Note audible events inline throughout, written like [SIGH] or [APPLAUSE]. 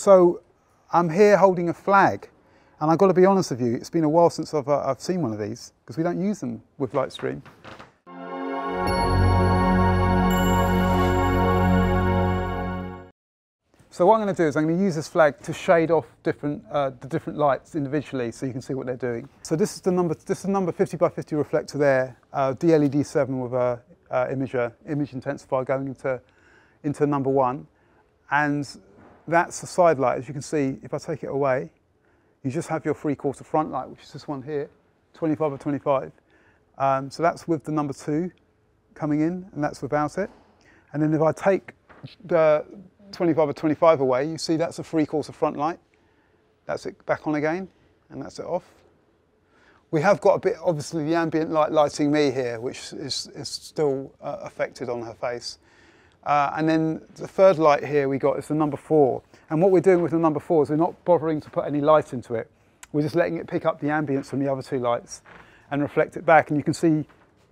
So I'm here holding a flag, and I've got to be honest with you, it's been a while since I've, uh, I've seen one of these because we don't use them with Lightstream. So what I'm going to do is I'm going to use this flag to shade off different, uh, the different lights individually so you can see what they're doing. So this is the number, this is number 50 by 50 reflector there, uh, DLED7 with a uh, imager, image intensifier going into, into number one. And that's the side light. As you can see, if I take it away, you just have your three quarter front light, which is this one here, 25 by 25. Um, so that's with the number two coming in, and that's without it. And then if I take the 25 by 25 away, you see that's a three quarter front light. That's it back on again, and that's it off. We have got a bit, obviously the ambient light lighting me here, which is, is still uh, affected on her face. Uh, and then the third light here we got is the number four. And what we're doing with the number four is we're not bothering to put any light into it. We're just letting it pick up the ambience from the other two lights and reflect it back. And you can see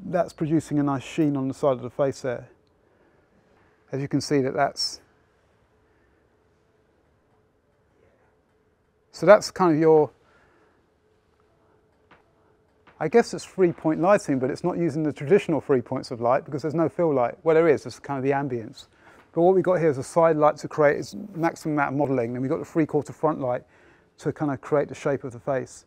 that's producing a nice sheen on the side of the face there. As you can see that that's, so that's kind of your I guess it's three point lighting, but it's not using the traditional three points of light because there's no fill light. Well, there is, it's kind of the ambience. But what we've got here is a side light to create its maximum amount of modelling, and we've got the three quarter front light to kind of create the shape of the face.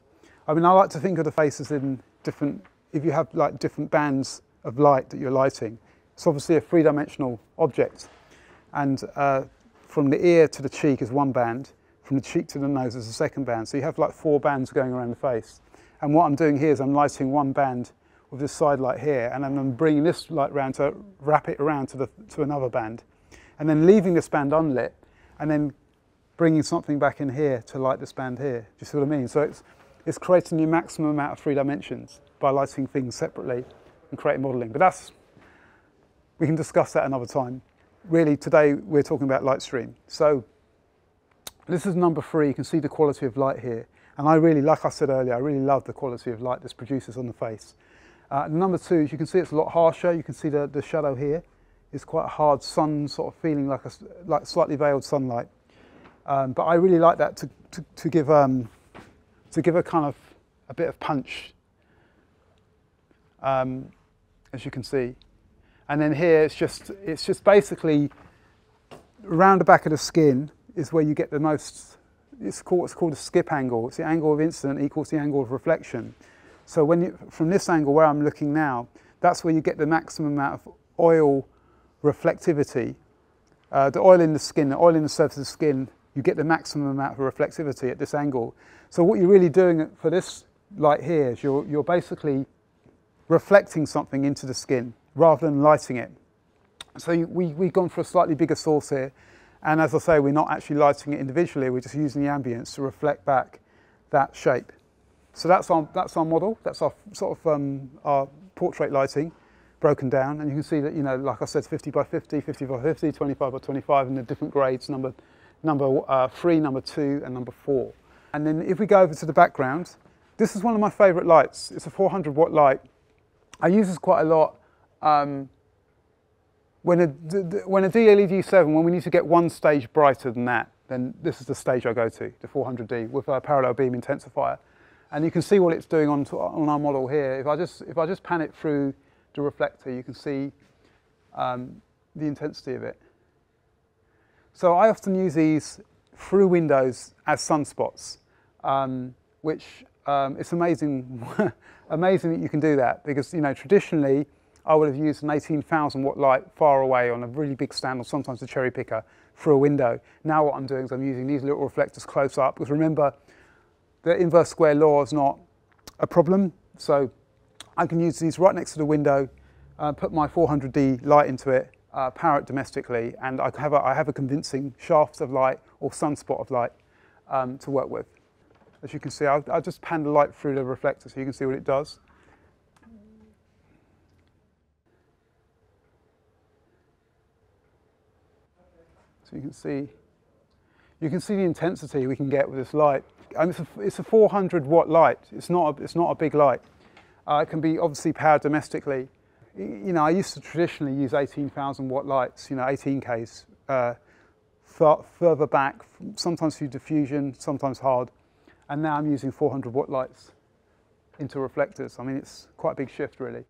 I mean, I like to think of the faces in different, if you have like different bands of light that you're lighting, it's obviously a three dimensional object. And uh, from the ear to the cheek is one band, from the cheek to the nose is a second band. So you have like four bands going around the face. And what I'm doing here is I'm lighting one band with this side light here, and then I'm bringing this light round to wrap it around to, the, to another band. And then leaving this band unlit, and then bringing something back in here to light this band here. Do you see what I mean? So it's, it's creating the maximum amount of three dimensions by lighting things separately and creating modelling. But that's, we can discuss that another time. Really, today we're talking about Lightstream. So this is number three. You can see the quality of light here. And I really, like I said earlier, I really love the quality of light this produces on the face. Uh, number two, as you can see, it's a lot harsher. You can see the, the shadow here is quite a hard sun sort of feeling like a like slightly veiled sunlight. Um, but I really like that to, to, to give um, to give a kind of a bit of punch, um, as you can see. And then here it's just it's just basically around the back of the skin is where you get the most it's called, it's called a skip angle. It's the angle of incident equals the angle of reflection. So when you, from this angle where I'm looking now, that's where you get the maximum amount of oil reflectivity. Uh, the oil in the skin, the oil in the surface of the skin, you get the maximum amount of reflectivity at this angle. So what you're really doing for this light here is you're, you're basically reflecting something into the skin rather than lighting it. So we, we've gone for a slightly bigger source here and as I say, we're not actually lighting it individually, we're just using the ambience to reflect back that shape. So that's our, that's our model, that's our sort of um, our portrait lighting broken down. And you can see that, you know, like I said, 50 by 50, 50 by 50, 25 by 25, and the different grades, number, number uh, three, number two, and number four. And then if we go over to the background, this is one of my favorite lights. It's a 400 watt light. I use this quite a lot. Um, when a, when a DLED7, when we need to get one stage brighter than that, then this is the stage I go to, the 400D, with a parallel beam intensifier. And you can see what it's doing on, on our model here. If I, just, if I just pan it through the reflector, you can see um, the intensity of it. So I often use these through windows as sunspots, um, which um, it's amazing, [LAUGHS] amazing that you can do that because, you know, traditionally, I would have used an 18,000 watt light far away on a really big stand or sometimes a cherry picker through a window. Now what I'm doing is I'm using these little reflectors close up because remember the inverse square law is not a problem. So I can use these right next to the window, uh, put my 400D light into it, uh, power it domestically, and I have a, I have a convincing shaft of light or sunspot of light um, to work with. As you can see, I'll, I'll just pan the light through the reflector so you can see what it does. So you can see, you can see the intensity we can get with this light. And it's a, it's a 400 watt light. It's not a, it's not a big light. Uh, it can be obviously powered domestically. You know, I used to traditionally use 18,000 watt lights, you know, 18Ks uh, further back, sometimes through diffusion, sometimes hard. And now I'm using 400 watt lights into reflectors. I mean, it's quite a big shift really.